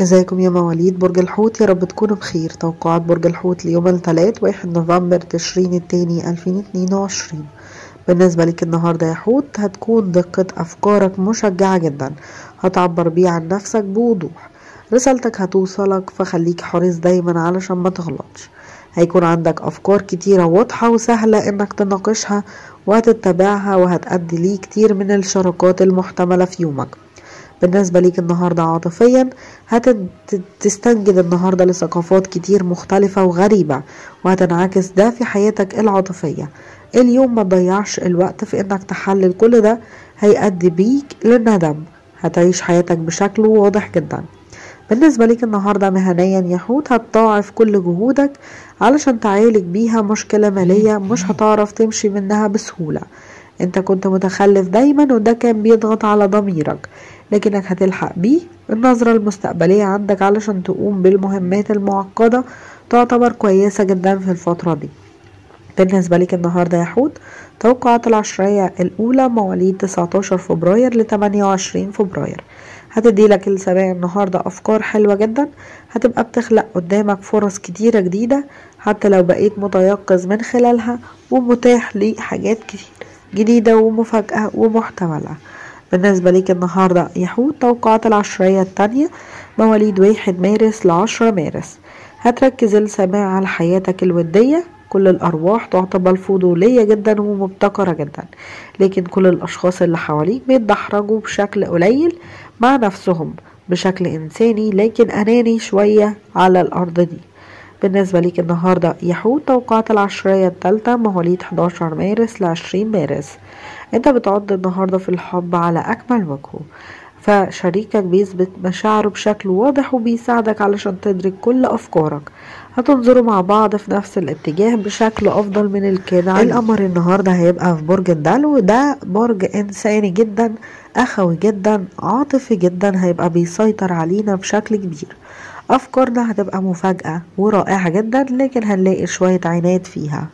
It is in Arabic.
ازيكم يا مواليد. برج الحوت يا رب تكونوا بخير. توقعات برج الحوت ليوم الثلاث واحد نوفمبر تشرين اتنين وعشرين. بالنسبة لك النهاردة يا حوت هتكون دقة أفكارك مشجعة جدا. هتعبر بيه عن نفسك بوضوح. رسالتك هتوصلك فخليك حريص دايما علشان ما تغلطش. هيكون عندك أفكار كتيرة واضحة وسهلة إنك تناقشها وهتتبعها وهتأدي ليه كتير من الشراكات المحتملة في يومك. بالنسبة ليك النهاردة عاطفيا هتستنجد النهاردة لثقافات كتير مختلفة وغريبة وهتنعكس ده في حياتك العاطفية. اليوم ما تضيعش الوقت في إنك تحلل كل ده هيأدي بيك للندم هتعيش حياتك بشكل واضح جدا. بالنسبة ليك النهاردة مهنيا يا حوت هتضاعف كل جهودك علشان تعالج بيها مشكلة مالية مش هتعرف تمشي منها بسهولة. انت كنت متخلف دايما وده كان بيضغط على ضميرك. لكنك هتلحق بيه. النظرة المستقبلية عندك علشان تقوم بالمهمات المعقدة تعتبر كويسة جدا في الفترة دي. بالنسبة لك النهاردة يا حوت توقعات العشرية الأولى مواليد 19 فبراير ل 28 فبراير. هتدي لك السباع النهاردة أفكار حلوة جدا. هتبقى بتخلق قدامك فرص كتيرة جديدة حتى لو بقيت متيقظ من خلالها ومتاح ليك حاجات كتير جديدة ومفاجأة ومحتملة. بالنسبة ليك النهاردة يحوت. توقعات العشرية التانية مواليد واحد مارس لعشرة مارس. هتركز السماع على حياتك الودية. كل الأرواح تعتبر فضولية جدا ومبتكرة جدا. لكن كل الأشخاص اللي حواليك بيتدحرجوا بشكل قليل مع نفسهم بشكل إنساني. لكن أناني شوية على الأرض دي. بالنسبة ليك النهاردة يحوت توقعات العشرية التالتة مواليد 11 مارس لعشرين مارس. أنت بتعد النهاردة في الحب على أكمل وجهه فشريكك بيثبت مشاعره بشكل واضح وبيساعدك علشان تدرك كل أفكارك. هتنظروا مع بعض في نفس الاتجاه بشكل أفضل من الكده القمر. النهاردة هيبقى في برج الدلو. ده برج إنساني جدا أخوي جدا عاطفي جدا هيبقى بيسيطر علينا بشكل كبير. أفكارنا هتبقى مفاجأة ورائعة جدا لكن هنلاقي شوية عناد فيها.